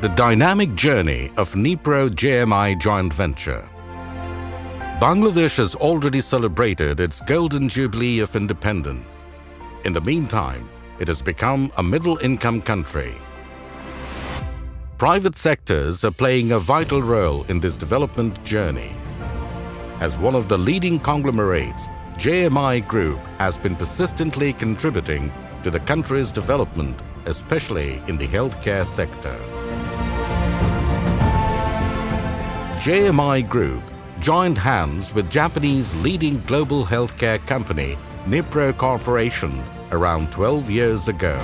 The dynamic journey of Nipro JMI joint venture. Bangladesh has already celebrated its golden jubilee of independence. In the meantime, it has become a middle-income country. Private sectors are playing a vital role in this development journey. As one of the leading conglomerates, JMI Group has been persistently contributing to the country's development, especially in the healthcare sector. JMI Group joined hands with Japanese leading global healthcare company Nipro Corporation around 12 years ago.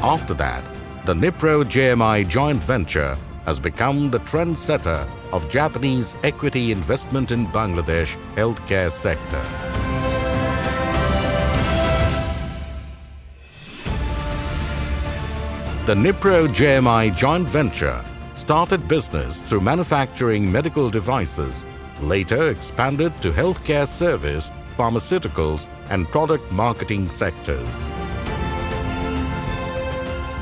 After that, the Nipro JMI joint venture has become the trendsetter of Japanese equity investment in Bangladesh healthcare sector. The Nipro JMI joint venture started business through manufacturing medical devices, later expanded to healthcare service, pharmaceuticals and product marketing sectors.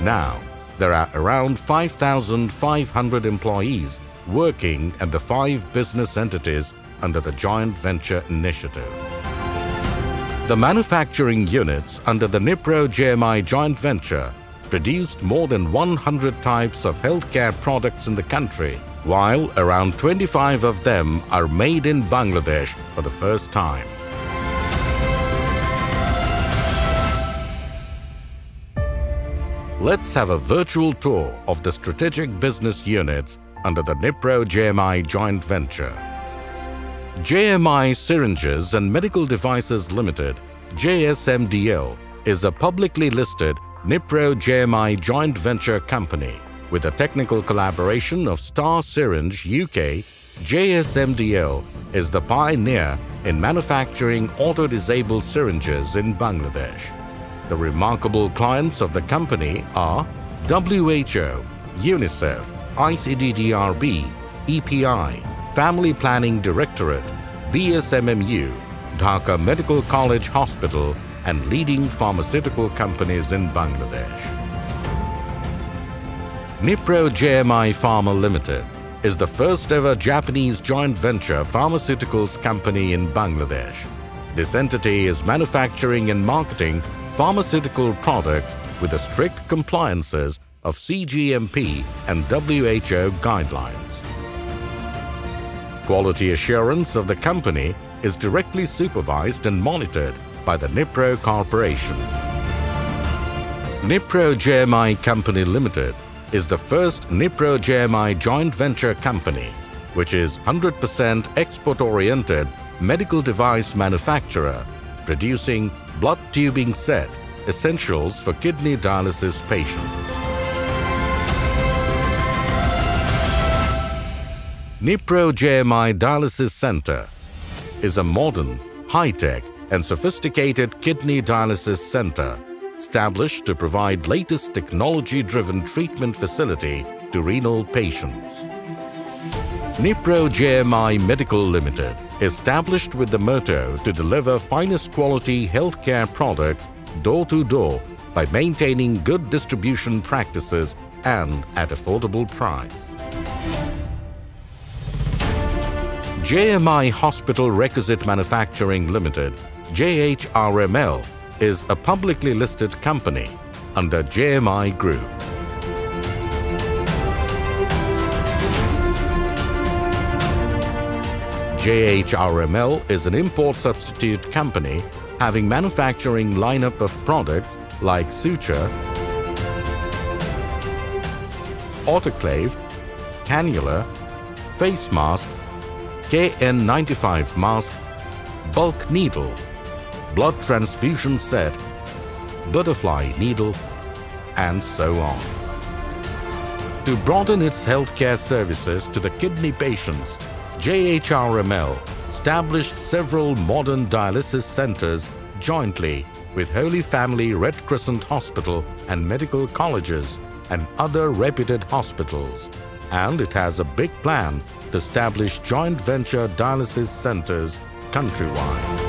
Now, there are around 5,500 employees working at the five business entities under the joint venture initiative. The manufacturing units under the Nipro JMI joint venture produced more than 100 types of healthcare products in the country, while around 25 of them are made in Bangladesh for the first time. Let's have a virtual tour of the strategic business units under the Nipro JMI joint venture. JMI Syringes and Medical Devices Limited, JSMDL, is a publicly listed Nipro JMI joint venture company with a technical collaboration of Star Syringe UK. JSMDL is the pioneer in manufacturing auto-disabled syringes in Bangladesh. The remarkable clients of the company are WHO, UNICEF, ICDDRB, EPI, Family Planning Directorate, BSMMU, Dhaka Medical College Hospital and leading pharmaceutical companies in Bangladesh. Nipro JMI Pharma Limited is the first ever Japanese joint venture pharmaceuticals company in Bangladesh. This entity is manufacturing and marketing pharmaceutical products with the strict compliances of CGMP and WHO guidelines. Quality assurance of the company is directly supervised and monitored by the Nipro Corporation. Nipro JMI Company Limited is the first Nipro JMI joint venture company which is 100% export-oriented medical device manufacturer producing blood tubing set, essentials for kidney dialysis patients. Nipro JMI Dialysis Center is a modern, high-tech and sophisticated kidney dialysis center established to provide latest technology-driven treatment facility to renal patients. Nipro JMI Medical Limited established with the motto to deliver finest quality healthcare products door to door by maintaining good distribution practices and at affordable price. JMI Hospital Requisite Manufacturing Limited, JHRML, is a publicly listed company under JMI Group. JHRML is an import substitute company having manufacturing lineup of products like suture, autoclave, cannula, face mask, KN95 mask, bulk needle, blood transfusion set, butterfly needle, and so on. To broaden its healthcare services to the kidney patients, JHRML established several modern dialysis centers jointly with Holy Family Red Crescent Hospital and medical colleges and other reputed hospitals. And it has a big plan to establish joint venture dialysis centers countrywide.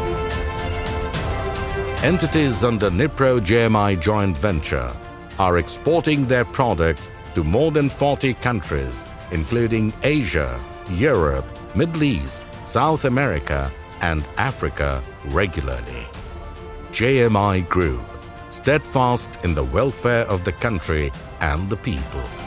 Entities under Nipro JMI joint venture are exporting their products to more than 40 countries, including Asia, Europe, Middle East, South America, and Africa regularly. JMI Group, steadfast in the welfare of the country and the people.